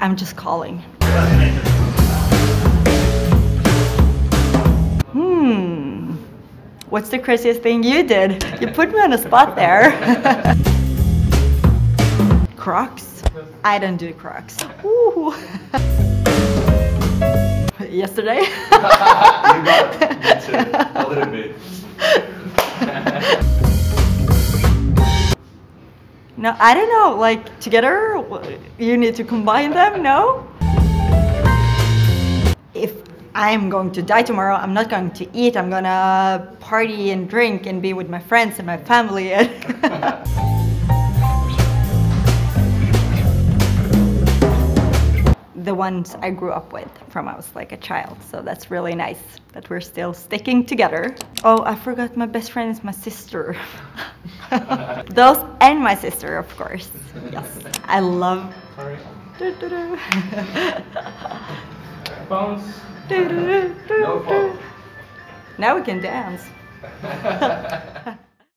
I'm just calling. Hmm. What's the craziest thing you did? You put me on the spot there. Crocs? I don't do Crocs. Ooh. Yesterday? you got it. Me too. A little bit. No, I don't know. Like together, you need to combine them. No. If I'm going to die tomorrow, I'm not going to eat. I'm gonna party and drink and be with my friends and my family. the ones I grew up with from I was like a child. So that's really nice that we're still sticking together. Oh, I forgot my best friend is my sister. Those and my sister, of course. Yes, I love. Sorry. Do-do-do-do-do. No fault. Now we can dance.